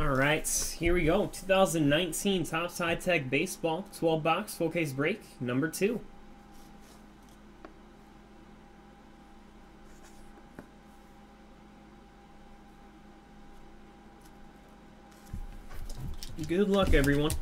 All right, here we go. 2019 Topps High Tek Baseball 12 box full case break number two. Good luck, everyone.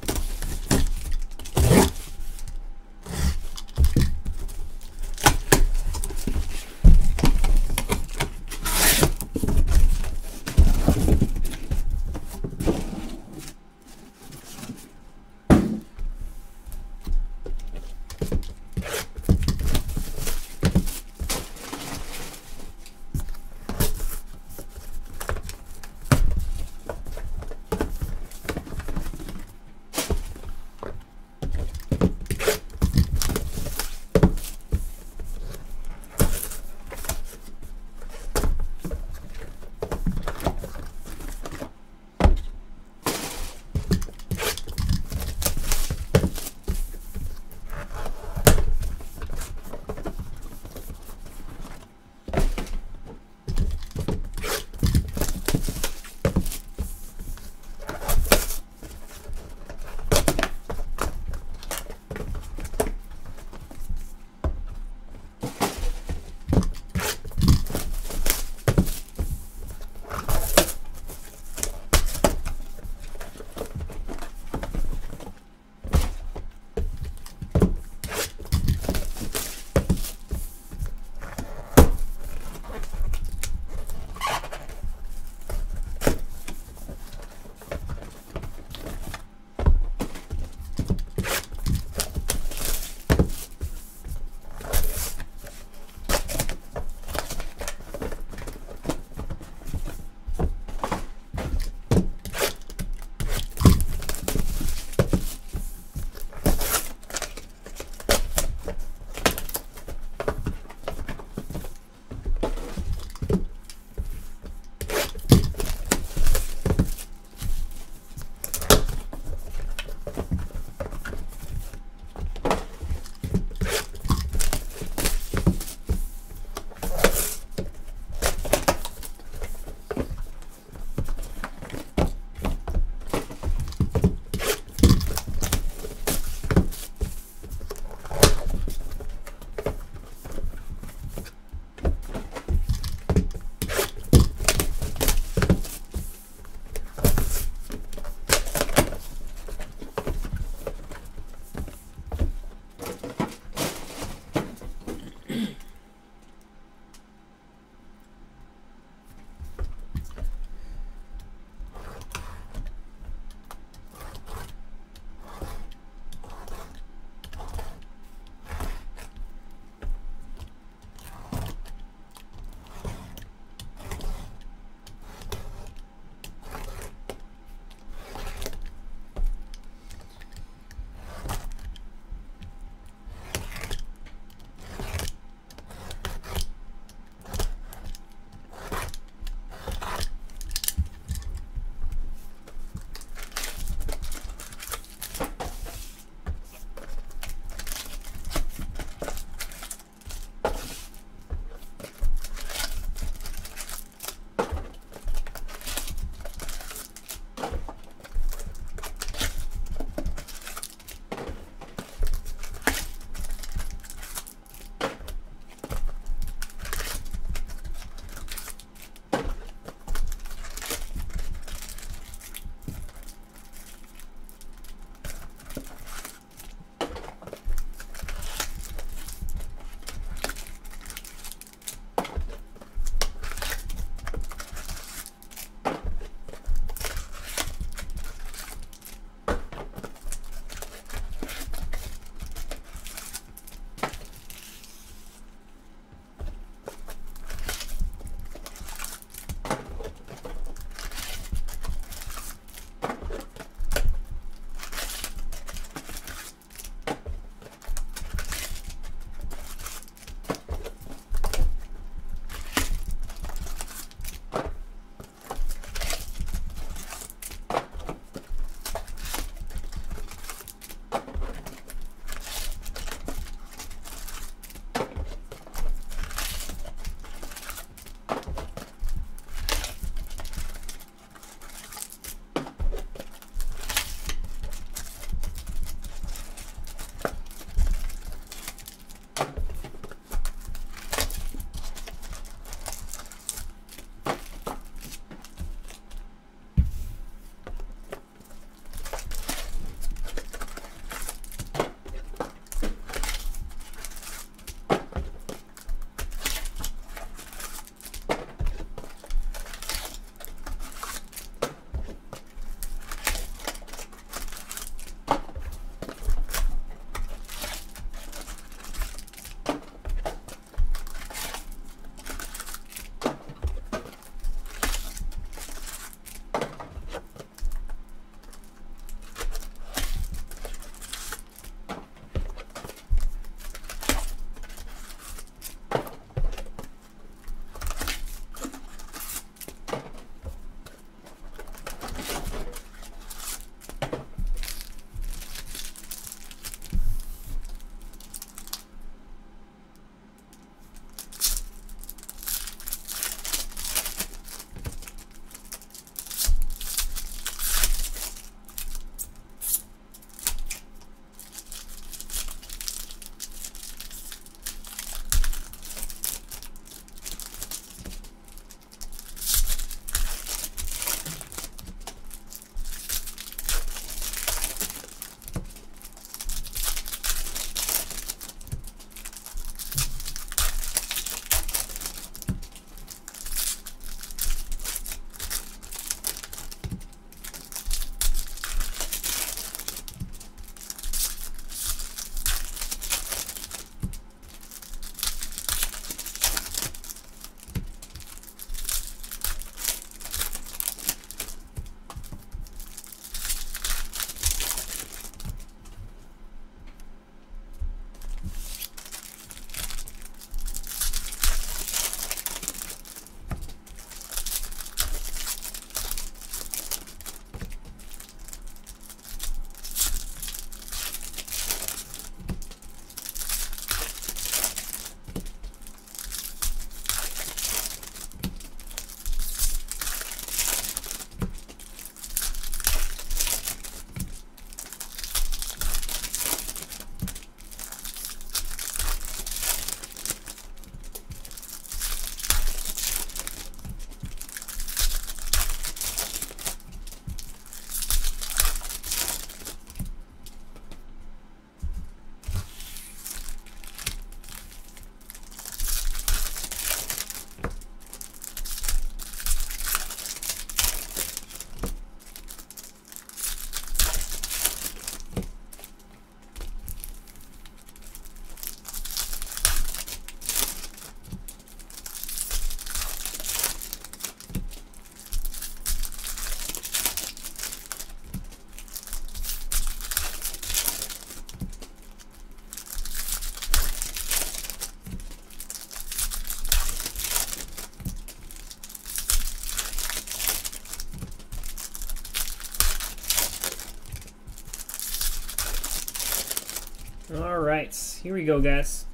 Go, guys.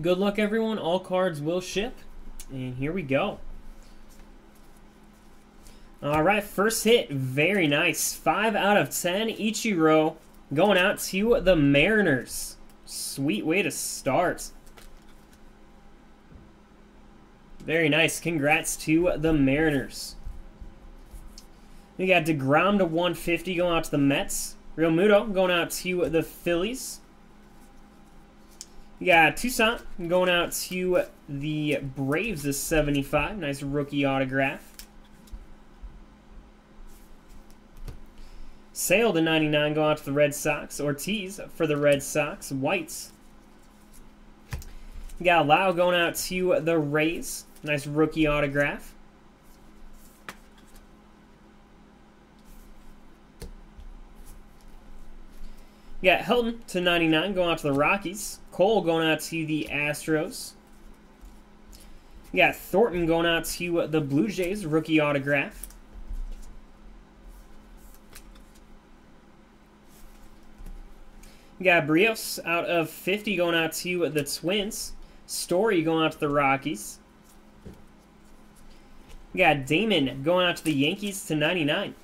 Good luck, everyone. All cards will ship. And here we go. All right, first hit. Very nice. 5 out of 10. Ichiro going out to the Mariners. Sweet way to start. Very nice. Congrats to the Mariners. We got DeGrom to 150 going out to the Mets. Realmuto going out to the Phillies. We got Toussaint going out to the Braves is 75. Nice rookie autograph. Sale to 99 going out to the Red Sox. Ortiz for the Red Sox. Whites. We got Lowe going out to the Rays. Nice rookie autograph. Got Helton to 99 going out to the Rockies. Cole going out to the Astros. We got Thornton going out to the Blue Jays, rookie autograph. We got Berrios out of 50 going out to the Twins. Story going out to the Rockies. We got Damon going out to the Yankees to 99.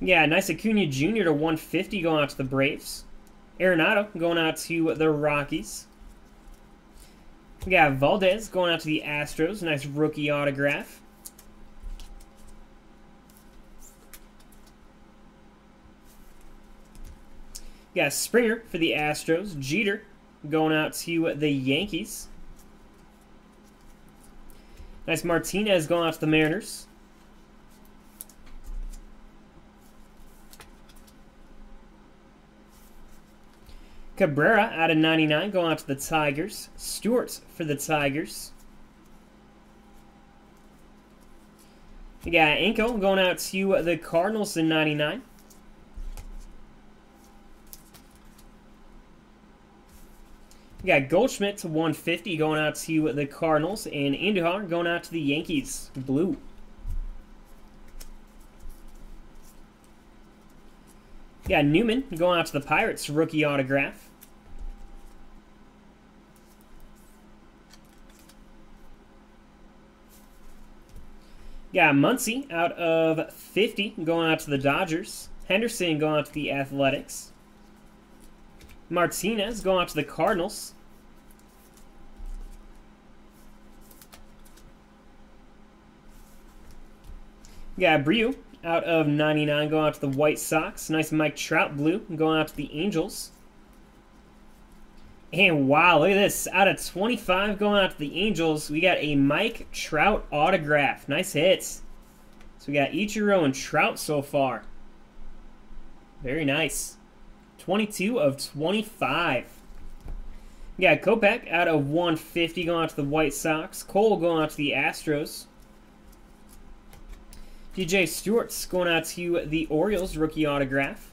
Yeah, nice Acuna Jr. to 150 going out to the Braves. Arenado going out to the Rockies. We got Valdez going out to the Astros. Nice rookie autograph. Got Springer for the Astros. Jeter going out to the Yankees. Nice Martinez going out to the Mariners. Cabrera out of 99 going out to the Tigers. Stewart for the Tigers. We got Inko going out to the Cardinals in 99. We got Goldschmidt to 150 going out to the Cardinals. And Andujar going out to the Yankees. Blue. We got Newman going out to the Pirates. Rookie autograph. Got Muncy out of 50 going out to the Dodgers. Henderson going out to the Athletics. Martinez going out to the Cardinals. Got Brio out of 99 going out to the White Sox. Nice Mike Trout blue going out to the Angels. And wow, look at this. Out of 25 going out to the Angels, we got a Mike Trout autograph. Nice hits. So we got Ichiro and Trout so far. Very nice. 22 of 25. We got Kopech out of 150 going out to the White Sox. Cole going out to the Astros. DJ Stewart's going out to the Orioles rookie autograph.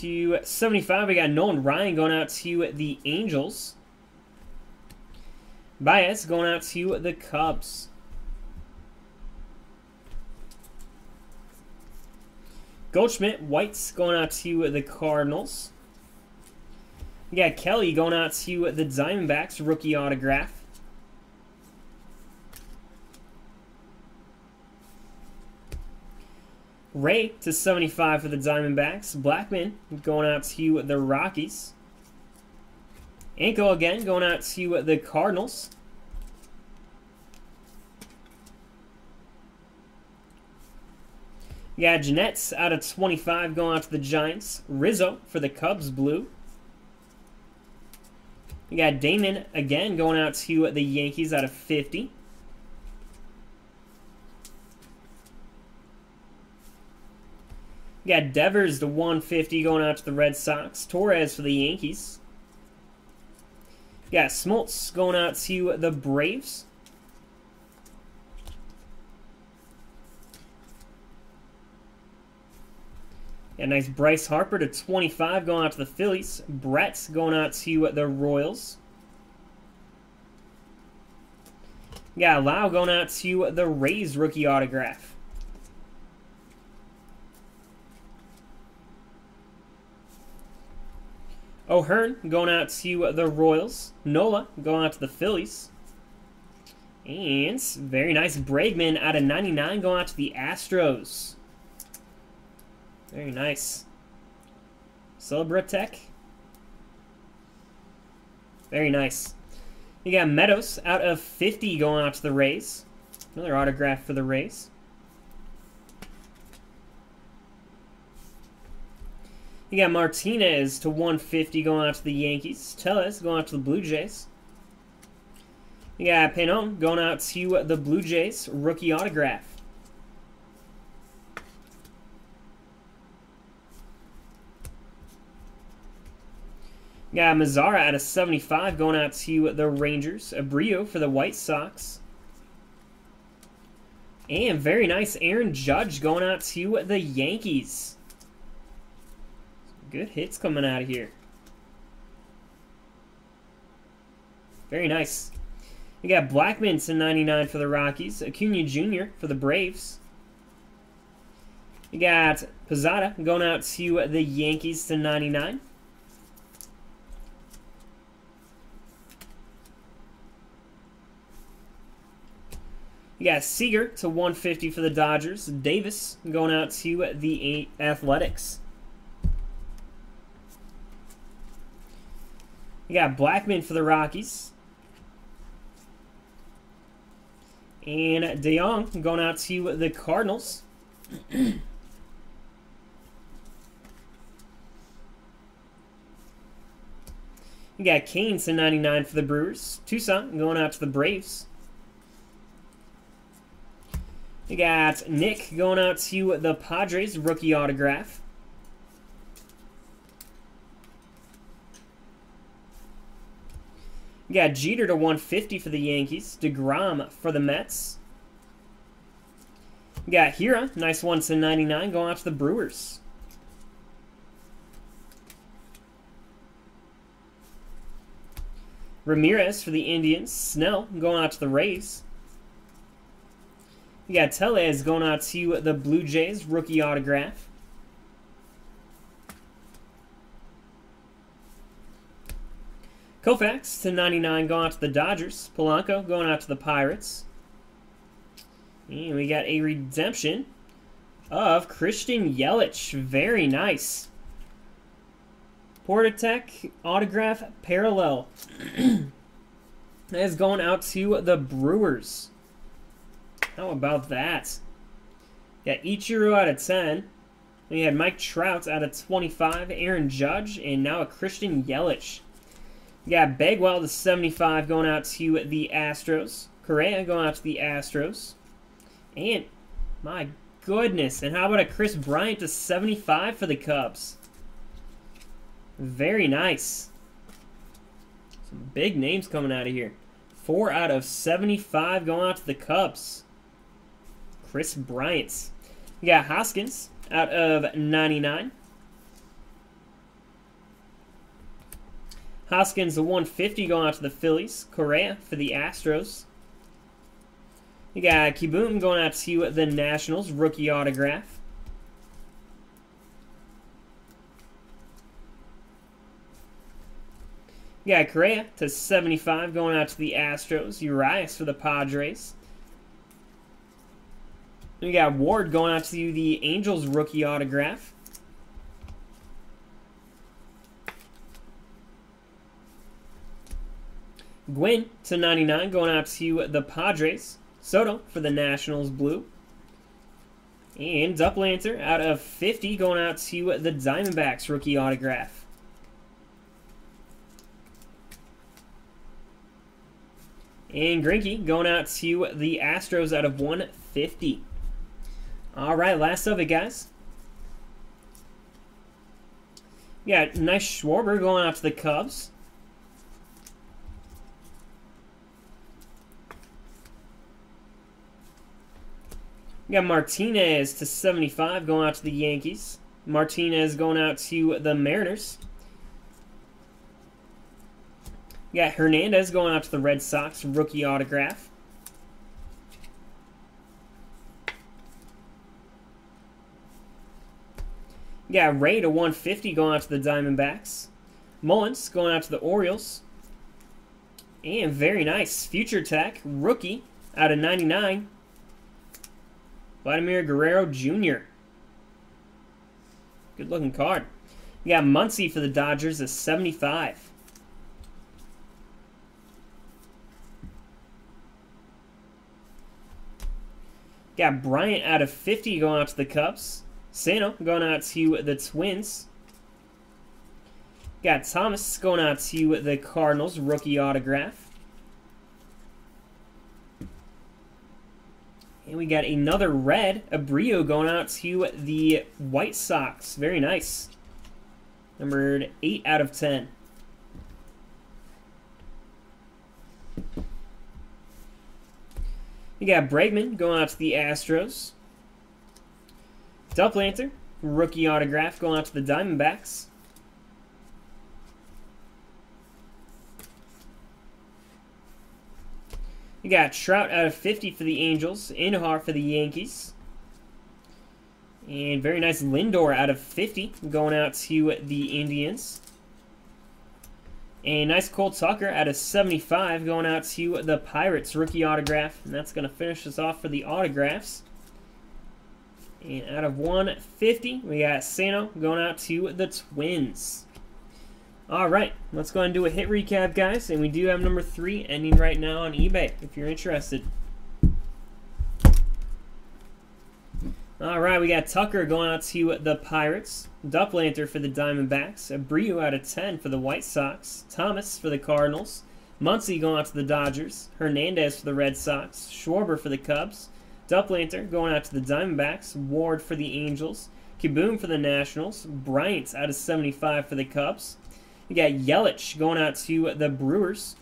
to 75, we got Nolan Ryan going out to the Angels. Baez going out to the Cubs. Goldschmidt, Whites going out to the Cardinals. We got Kelly going out to the Diamondbacks, rookie autograph. Ray to 75 for the Diamondbacks. Blackmon going out to the Rockies. Anko again going out to the Cardinals. Yeah, Jeanette's out of 25 going out to the Giants. Rizzo for the Cubs, blue. We got Damon again going out to the Yankees out of 50. We got Devers to 150 going out to the Red Sox. Torres for the Yankees. Got Smoltz going out to the Braves. Got nice Bryce Harper to 25 going out to the Phillies. Brett's going out to the Royals. Got Lowe going out to the Rays rookie autograph. O'Hearn going out to the Royals. Nola going out to the Phillies. And very nice Bregman out of 99 going out to the Astros. Very nice. Celebratech. Very nice. You got Meadows out of 50 going out to the Rays. Another autograph for the Rays. You got Martinez to 150 going out to the Yankees. Tellez going out to the Blue Jays. You got Pannone going out to the Blue Jays. Rookie autograph. Got Mazara at a 75 going out to the Rangers. Abreu for the White Sox. And very nice Aaron Judge going out to the Yankees. Good hits coming out of here. Very nice. We got Blackmon to 99 for the Rockies. Acuna Jr. for the Braves. You got Posada going out to the Yankees to 99. You got Seager to 150 for the Dodgers. Davis going out to the Athletics. You got Blackmon for the Rockies. And DeJong going out to the Cardinals. you got Cain to 99 for the Brewers. Toussaint going out to the Braves. You got Nick going out to the Padres, rookie autograph. You got Jeter to 150 for the Yankees. DeGrom for the Mets. You got Hiura, nice one to 99, going out to the Brewers. Ramirez for the Indians. Snell going out to the Rays. You got Tellez going out to the Blue Jays, rookie autograph. Koufax to 99 going out to the Dodgers. Polanco going out to the Pirates. And we got a redemption of Christian Yelich. Very nice. Portatech autograph parallel. that is going out to the Brewers. How about that? Got Ichiro out of 10. We had Mike Trout out of 25, Aaron Judge, and now a Christian Yelich. You got Bagwell to 75 going out to the Astros. Correa going out to the Astros. And, my goodness, and how about a Kris Bryant to 75 for the Cubs? Very nice. Some big names coming out of here. Four out of 75 going out to the Cubs. Kris Bryant. You got Hoskins out of 99. Hoskins, the 150 going out to the Phillies. Correa for the Astros. You got Kieboom going out to the Nationals. Rookie autograph. You got Correa to 75 going out to the Astros. Urias for the Padres. You got Ward going out to the Angels rookie autograph. Gwynn to 99 going out to the Padres. Soto for the Nationals blue. And Duplantier out of 50 going out to the Diamondbacks rookie autograph. And Greinke going out to the Astros out of 150. All right, last of it, guys. Yeah, nice Schwarber going out to the Cubs. We got Martinez to 75 going out to the Yankees. Martinez going out to the Mariners. We got Hernandez going out to the Red Sox, rookie autograph. Got Ray to 150 going out to the Diamondbacks. Mullins going out to the Orioles. And very nice. Future Tech, rookie, out of 99. Vladimir Guerrero Jr. Good looking card. We got Muncy for the Dodgers at 75. Got Bryant out of 50 going out to the Cubs. Sano going out to the Twins. Got Thomas going out to the Cardinals, rookie autograph. And we got another red, Abreu going out to the White Sox. Very nice. Numbered 8 out of 10. We got Bregman going out to the Astros. Duplantier, rookie autograph going out to the Diamondbacks. We got Trout out of 50 for the Angels, Inhar for the Yankees. And very nice Lindor out of 50 going out to the Indians. A nice Cole Tucker out of 75 going out to the Pirates rookie autograph. And that's going to finish us off for the autographs. And out of 150, we got Sano going out to the Twins. All right, let's go and do a hit recap, guys. And we do have number three ending right now on eBay if you're interested. All right, we got Tucker going out to the Pirates. Duplantier for the Diamondbacks. Abreu out of 10 for the White Sox. Thomas for the Cardinals. Muncy going out to the Dodgers. Hernandez for the Red Sox. Schwarber for the Cubs. Duplantier going out to the Diamondbacks. Ward for the Angels. Kieboom for the Nationals. Bryant out of 75 for the Cubs. We got Yelich going out to the Brewers.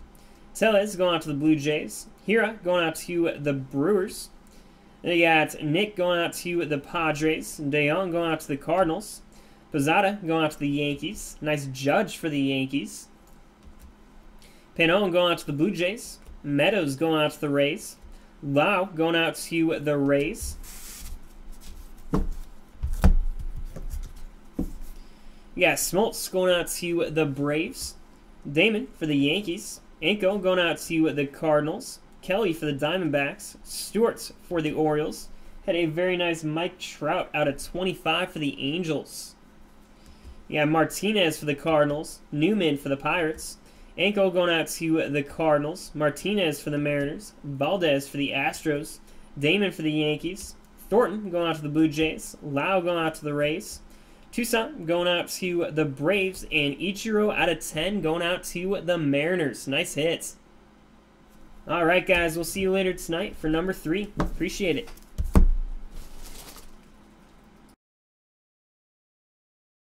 Tellez going out to the Blue Jays. Hiura going out to the Brewers. You got Nick going out to the Padres. DeJong going out to the Cardinals. Posada going out to the Yankees. Nice judge for the Yankees. Pannone going out to the Blue Jays. Meadows going out to the Rays. Lowe going out to the Rays. Yeah, Smoltz going out to the Braves. Damon for the Yankees. Anko going out to the Cardinals. Kelly for the Diamondbacks. Stewart for the Orioles. Had a very nice Mike Trout out of 25 for the Angels. Yeah, Martinez for the Cardinals. Newman for the Pirates. Anko going out to the Cardinals. Martinez for the Mariners. Valdez for the Astros. Damon for the Yankees. Thornton going out to the Blue Jays. Lowe going out to the Rays. Toussaint going out to the Braves, and Ichiro out of 10 going out to the Mariners. Nice hits. All right, guys, we'll see you later tonight for number three. Appreciate it.